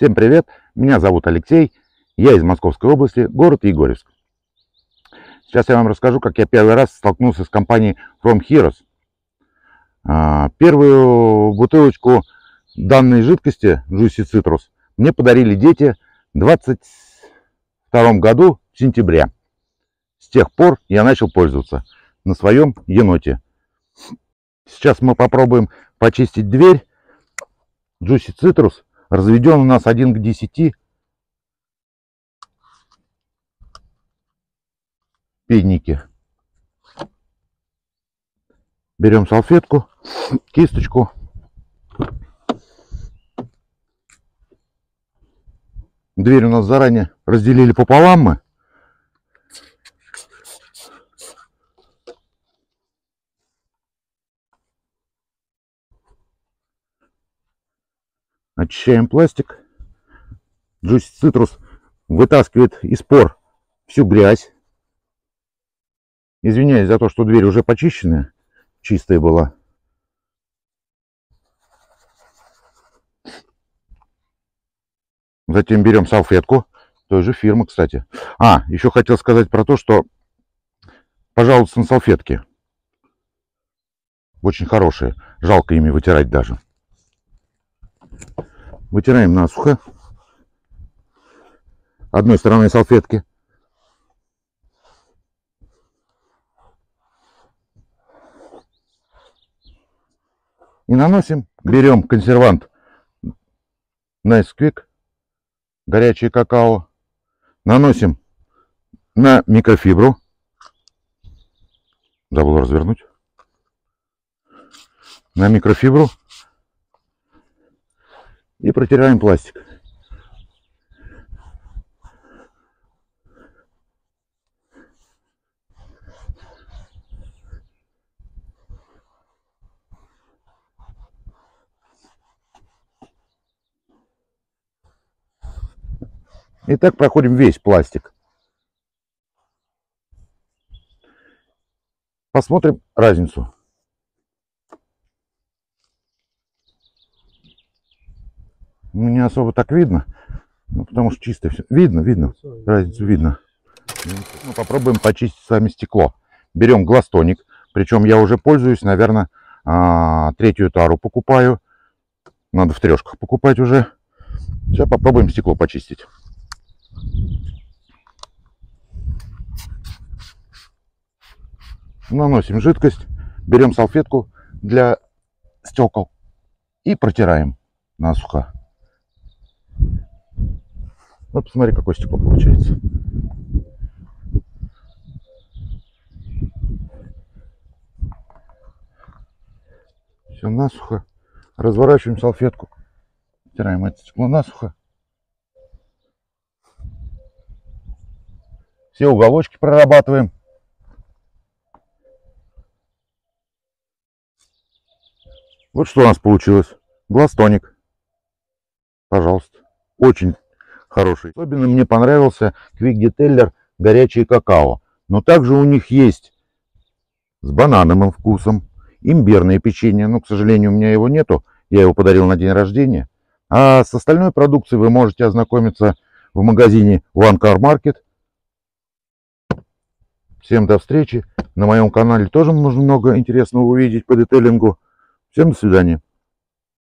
Всем привет, меня зовут Алексей, я из Московской области, город Егорьевск. Сейчас я вам расскажу, как я первый раз столкнулся с компанией From Heroes. А, первую бутылочку данной жидкости, Juicy Citrus, мне подарили дети в 22 году в сентябре. С тех пор я начал пользоваться на своем еноте. Сейчас мы попробуем почистить дверь. Juicy Citrus Разведен у нас 1 к 10. Педники. Берем салфетку, кисточку. Дверь у нас заранее разделили пополам мы. Очищаем пластик. Juice Citrus вытаскивает из пор всю грязь. Извиняюсь за то, что дверь уже почищенная, чистая была. Затем берем салфетку той же фирмы, кстати. А, еще хотел сказать про то, что пожалуйста на салфетки. Очень хорошие. Жалко ими вытирать даже. Вытираем насухо. Одной стороной салфетки. И наносим, берем консервант Nice горячее какао, наносим на микрофибру, забыл развернуть, на микрофибру и протираем пластик. И так проходим весь пластик. Посмотрим разницу. Ну, не особо так видно. Ну, потому что чисто все. Видно, видно. Разницу видно. Ну, попробуем почистить с вами стекло. Берем гластоник. Причем я уже пользуюсь, наверное, а, третью тару покупаю. Надо в трешках покупать уже. Сейчас попробуем стекло почистить. Наносим жидкость, берем салфетку для стекол и протираем насухо. Вот посмотри, какое стекло получается. Все насухо. Разворачиваем салфетку. Стираем это стекло насухо. Все уголочки прорабатываем. Вот что у нас получилось. Глаз-тоник. Пожалуйста. Очень хороший. Особенно мне понравился Quick Detailer горячее какао. Но также у них есть с банановым вкусом, имбирное печенье. Но, к сожалению, у меня его нету. Я его подарил на день рождения. А с остальной продукцией вы можете ознакомиться в магазине One Car Market. Всем до встречи. На моем канале тоже можно много интересного увидеть по детейлингу. Всем до свидания.